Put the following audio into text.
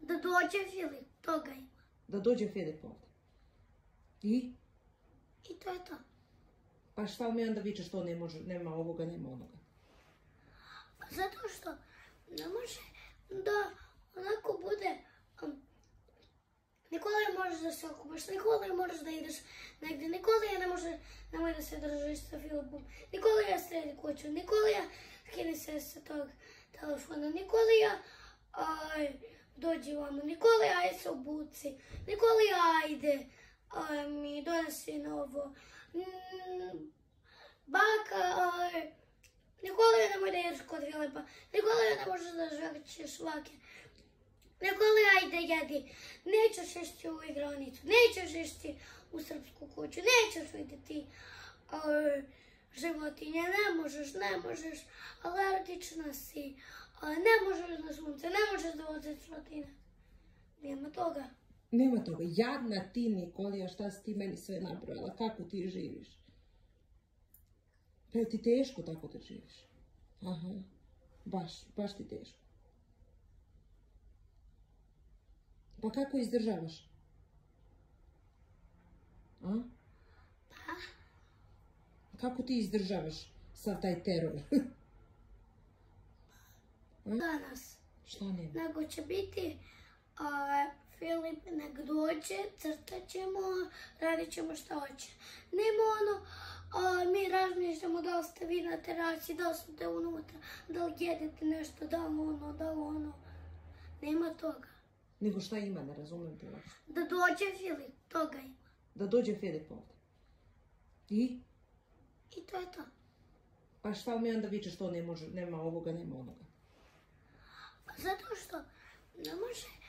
Da dođe Filip, toga ima. Da dođe Filip ovdje. I? I to je to. Pa šta mi onda vičeš to ne može, nema ovoga, nema onoga. Zato što ne može da onako bude... Um, Nikolaj možeš da se okupaš, Nikolaj možeš da ideš negdje, Nikolaj ne može, nemoj da se držiš sa Filipom, Nikolaj sredi kuću, Nikolaj skini se sa tog telefona, Nikolaj aj, dođi vamo, Nikolaj aj se obuci, Nikolaj ajde, aj, mi donesi novo, Mm, baka, aj, Nikolaj nemoj da ideš kod Filipa, Nikolaj ne možeš da žvrćeš švake, Nikolaj, ajde jedi. Nećeš ješći u igranicu, nećeš ješći u srpsku kuću, nećeš vidjeti uh, životinje, ne možeš, ne možeš, alergična si, ne možeš sunce, ne možeš da voziš. Nema toga. Nema toga. Jadna ti, Nikolija, šta si ti meni sve nabrojala? Kako ti živiš? Pa je ti teško tako da živiš? Aha. Baš, baš ti teško. Pa kako izdržavaš? A? Pa, Kako ti izdržavaš sav taj teror? danas. Šta nema? Nego će biti a, Filip nek dođe, crtat ćemo, radit ćemo šta hoće. Nema ono, a, mi razmišljamo da li ste vi na terasi, da li ste unutra, da li jedete nešto, da li ono, da li ono. Nema toga. Nego šta ima, ne razumem te uopće. Da dođe Filip, toga ima. Da dođe Filip ovdje. I? I to je to. Pa šta mi onda vičeš to ne može, nema ovoga, nema onoga. Zato što ne može